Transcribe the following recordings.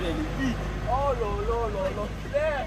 Oh là là là là. Claire,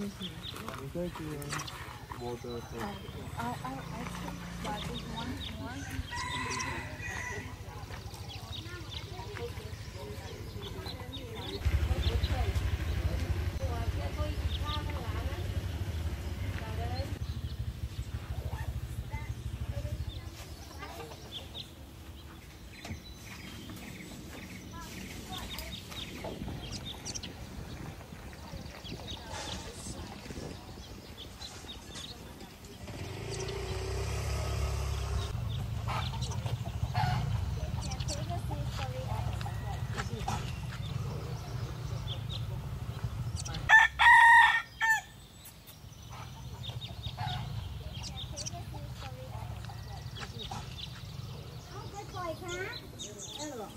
Thank you. Water. I, I, I think that is one more. やるわ。